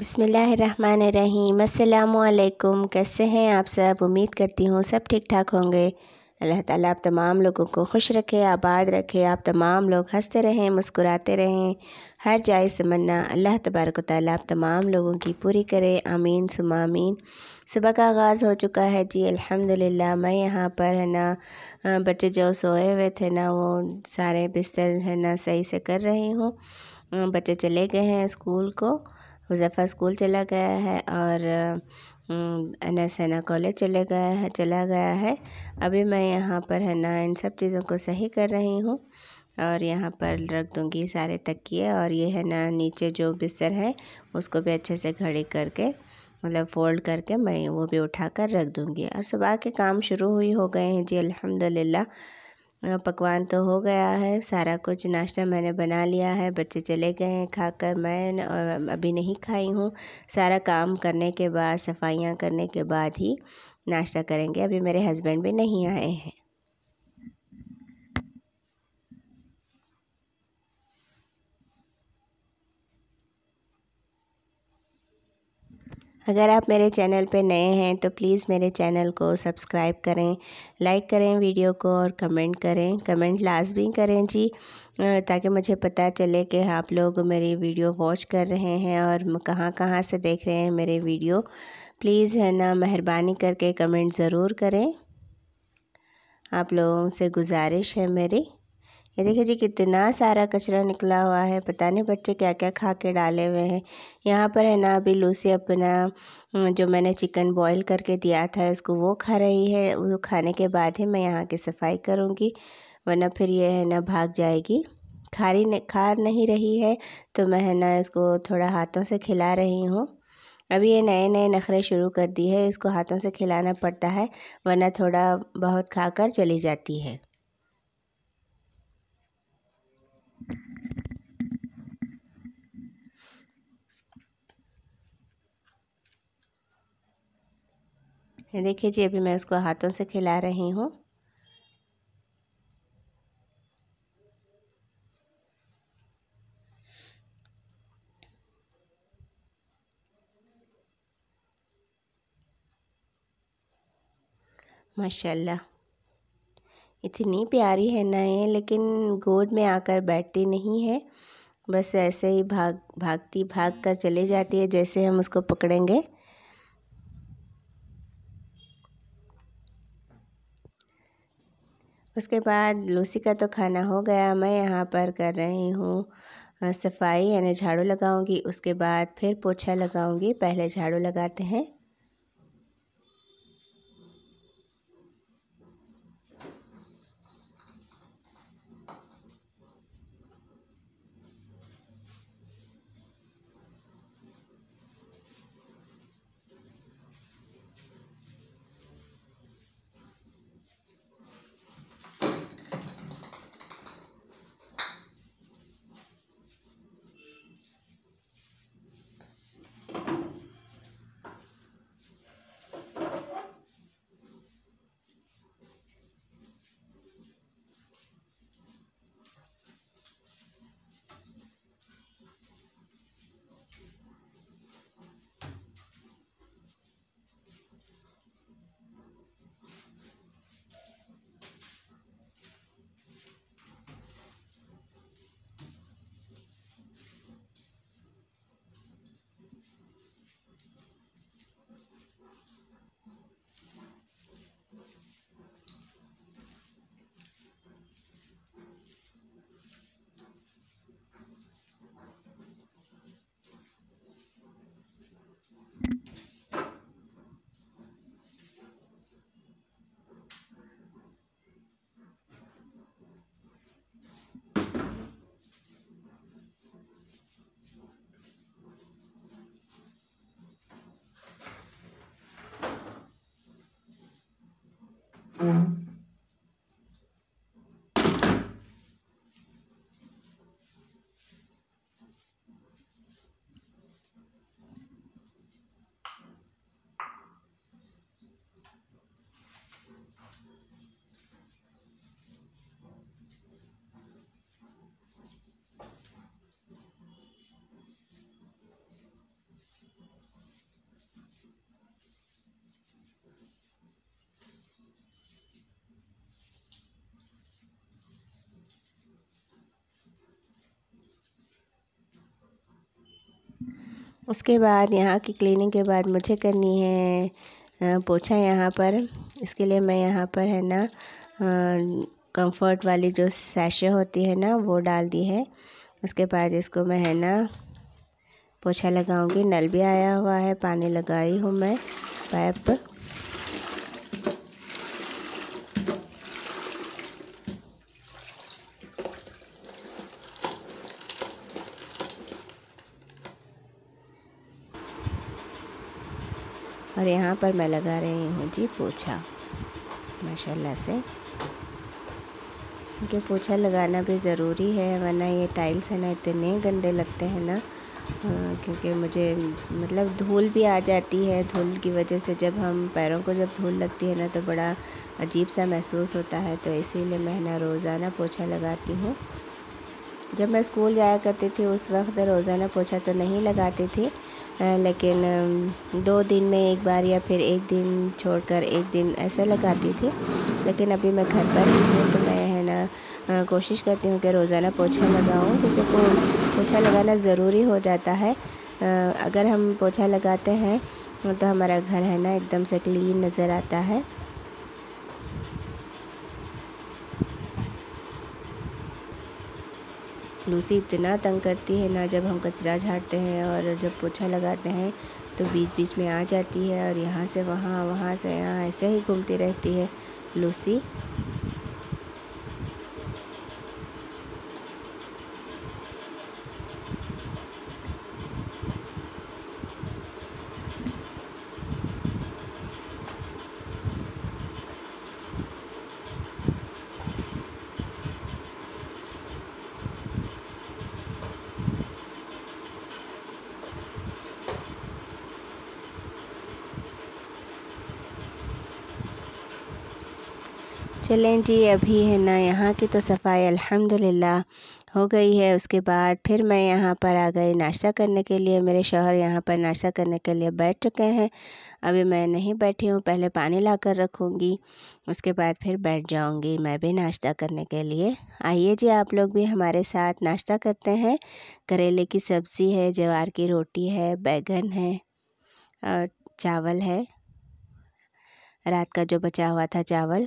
बिसमीम् अल्लाम कैसे हैं आप सब? उम्मीद करती हूँ सब ठीक ठाक होंगे। अल्लाह ताला आप तमाम लोगों को खुश रखे, आबाद रखे। आप तमाम लोग हँसते रहें, मुस्कुराते रहें। हर जाए समन्ना अल्लाह तबारक ताला आप तमाम लोगों की पूरी करे। आमीन सुमा आमीन। सुबह का आगाज़ हो चुका है जी, अल्हम्दुलिल्लाह। मैं यहाँ पर है ना बच्चे जो सोए हुए थे ना, वो सारे बिस्तर है ना, सही से कर रही हूँ। बच्चे चले गए हैं स्कूल को। हुज़ैफ़ा स्कूल चला गया है और है कॉलेज चले गया है, चला गया है। अभी मैं यहाँ पर है ना, इन सब चीज़ों को सही कर रही हूँ और यहाँ पर रख दूँगी सारे तकिए और ये है ना, नीचे जो बिस्तर है, उसको भी अच्छे से घड़ी करके मतलब फ़ोल्ड करके मैं वो भी उठा कर रख दूँगी। और सुबह के काम शुरू हुई, हो गए हैं जी, अल्हम्दुलिल्लाह। पकवान तो हो गया है, सारा कुछ नाश्ता मैंने बना लिया है, बच्चे चले गए हैं खाकर, मैं अभी नहीं खाई हूँ। सारा काम करने के बाद, सफाइयाँ करने के बाद ही नाश्ता करेंगे, अभी मेरे हस्बैंड भी नहीं आए हैं। अगर आप मेरे चैनल पर नए हैं तो प्लीज़ मेरे चैनल को सब्सक्राइब करें, लाइक करें वीडियो को और कमेंट करें। कमेंट लाजमी करें जी ताकि मुझे पता चले कि आप लोग मेरी वीडियो वॉच कर रहे हैं और कहाँ कहाँ से देख रहे हैं मेरे वीडियो। प्लीज़, है ना, मेहरबानी करके कमेंट ज़रूर करें। आप लोगों से गुजारिश है मेरी। ये देखिए जी, कितना सारा कचरा निकला हुआ है। पता नहीं बच्चे क्या क्या खा के डाले हुए हैं। यहाँ पर है ना, अभी लूसी अपना जो मैंने चिकन बॉईल करके दिया था, इसको वो खा रही है। वो खाने के बाद ही मैं यहाँ की सफ़ाई करूँगी, वरना फिर ये है ना, भाग जाएगी। खा रही खा नहीं रही है तो मैं है ना, इसको थोड़ा हाथों से खिला रही हूँ। अभी ये नए नए नखरे शुरू कर दी है, इसको हाथों से खिलाना पड़ता है, वरना थोड़ा बहुत खाकर चली जाती है। देखिए जी, अभी मैं उसको हाथों से खिला रही हूँ। माशाल्लाह। इतनी प्यारी है ना ये, लेकिन गोद में आकर बैठती नहीं है। बस ऐसे ही भाग, भागती भाग कर चली जाती है, जैसे हम उसको पकड़ेंगे। उसके बाद लूसी का तो खाना हो गया, मैं यहाँ पर कर रही हूँ सफ़ाई, यानी झाड़ू लगाऊँगी, उसके बाद फिर पोछा लगाऊँगी, पहले झाड़ू लगाते हैं। उसके बाद यहाँ की क्लीनिंग के बाद मुझे करनी है पोछा यहाँ पर। इसके लिए मैं यहाँ पर है ना कंफर्ट वाली जो सैशे होती है ना, वो डाल दी है। उसके बाद इसको मैं है ना, पोछा लगाऊँगी। नल भी आया हुआ है, पानी लगाई हूँ मैं, पाइप। और यहाँ पर मैं लगा रही हूँ जी पोछा। माशाल्लाह से। क्योंकि पोछा लगाना भी ज़रूरी है, वरना ये टाइल्स है ना, इतने गंदे लगते हैं ना। क्योंकि मुझे मतलब धूल भी आ जाती है, धूल की वजह से जब हम पैरों को जब धूल लगती है ना तो बड़ा अजीब सा महसूस होता है। तो इसीलिए मैं ना रोज़ाना पोछा लगाती हूँ। जब मैं स्कूल जाया करती थी, उस वक्त रोज़ाना पोछा तो नहीं लगाती थी लेकिन दो दिन में एक बार या फिर एक दिन छोड़कर एक दिन ऐसा लगाती थी। लेकिन अभी मैं घर पर ही हूँ तो मैं, है ना कोशिश करती हूँ कि रोज़ाना पोछा लगाऊँ, क्योंकि पोछा लगाना ज़रूरी हो जाता है। अगर हम पोछा लगाते हैं तो हमारा घर, है ना, एकदम से क्लीन नज़र आता है। लूसी इतना तंग करती है ना जब हम कचरा झाड़ते हैं और जब पोछा लगाते हैं तो बीच बीच में आ जाती है और यहाँ से वहाँ वहाँ से यहाँ ऐसे ही घूमती रहती है। लूसी? चलें जी, अभी है ना यहाँ की तो सफ़ाई अल्हम्दुलिल्लाह हो गई है। उसके बाद फिर मैं यहाँ पर आ गई नाश्ता करने के लिए। मेरे शोहर यहाँ पर नाश्ता करने के लिए बैठ चुके हैं। अभी मैं नहीं बैठी हूँ, पहले पानी ला कर रखूँगी। उसके बाद फिर बैठ जाऊँगी। मैं भी नाश्ता करने के लिए। आइए जी, आप लोग भी हमारे साथ नाश्ता करते हैं। करेले की सब्ज़ी है, जवार की रोटी है, बैगन है और चावल है। रात का जो बचा हुआ था चावल।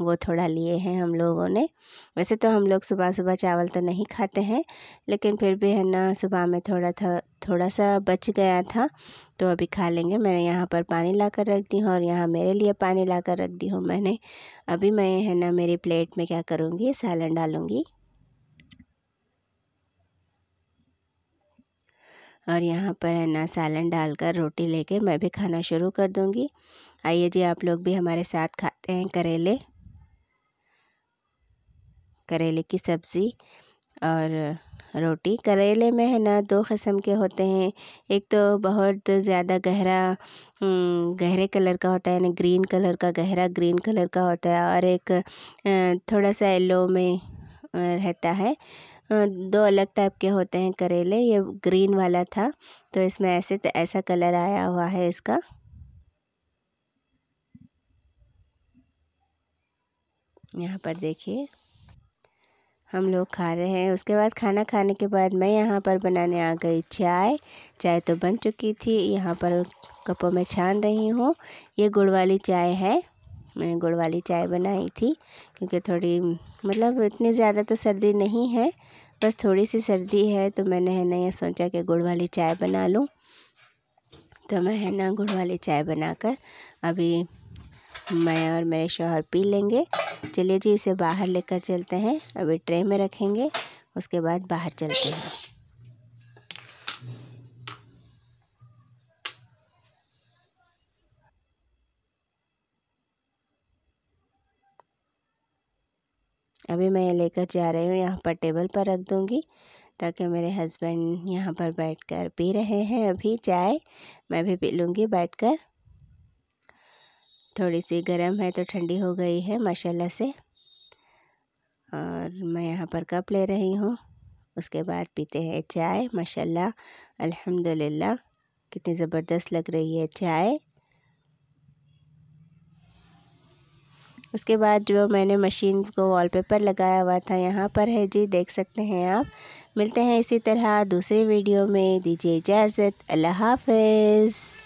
वो थोड़ा लिए हैं हम लोगों ने। वैसे तो हम लोग सुबह सुबह चावल तो नहीं खाते हैं, लेकिन फिर भी है ना, सुबह में थोड़ा था थोड़ा सा बच गया था तो अभी खा लेंगे। मैंने यहाँ पर पानी ला कर रख दी हूँ और यहाँ मेरे लिए पानी ला कर रख दी हूँ मैंने। अभी मैं है ना, मेरी प्लेट में क्या करूँगी? सैलन डालूँगी। और यहाँ पर है ना, सालन डालकर रोटी लेके मैं भी खाना शुरू कर दूँगी। आइए जी, आप लोग भी हमारे साथ खाते हैं करेले। करेले की सब्ज़ी और रोटी। करेले में है ना दो किस्म के होते हैं। एक तो बहुत ज़्यादा गहरा गहरे कलर का होता है ना ग्रीन कलर का, गहरा ग्रीन कलर का होता है और एक थोड़ा सा येलो में रहता है। दो अलग टाइप के होते हैं करेले, ये ग्रीन वाला था तो इसमें ऐसे तो ऐसा कलर आया हुआ है इसका। यहाँ पर देखिए। हम लोग खा रहे हैं। उसके बाद खाना खाने के बाद मैं यहाँ पर बनाने आ गई चाय। चाय तो बन चुकी थी। यहाँ पर कपों में छान रही हूँ। ये गुड़ वाली चाय है। मैंने गुड़ वाली चाय बनाई थी क्योंकि थोड़ी मतलब इतनी ज़्यादा तो सर्दी नहीं है। बस थोड़ी सी सर्दी है तो मैंने, है ना, ये सोचा कि गुड़ वाली चाय बना लूँ। तो मैं, है ना, गुड़ वाली चाय बनाकर अभी मैं और मेरे शोहर पी लेंगे। चलिए जी, इसे बाहर लेकर चलते हैं। अभी ट्रे में रखेंगे, उसके बाद बाहर चलते हैं। अभी मैं ये लेकर जा रही हूँ, यहाँ पर टेबल पर रख दूँगी, ताकि मेरे हस्बैंड यहाँ पर बैठकर पी रहे हैं। अभी चाय मैं भी पी लूँगी बैठकर। थोड़ी सी गर्म है तो ठंडी हो गई है, माशाल्लाह से। और मैं यहाँ पर कप ले रही हूँ, उसके बाद पीते हैं चाय, माशाल्लाह, अल्हम्दुलिल्लाह, कितनी ज़बरदस्त लग रही है चाय। उसके बाद जो मैंने मशीन को वॉलपेपर लगाया हुआ था, यहाँ पर है जी, देख सकते हैं आप। मिलते हैं इसी तरह दूसरी वीडियो में, दीजिए इजाज़त, अल्लाह हाफ़िज़।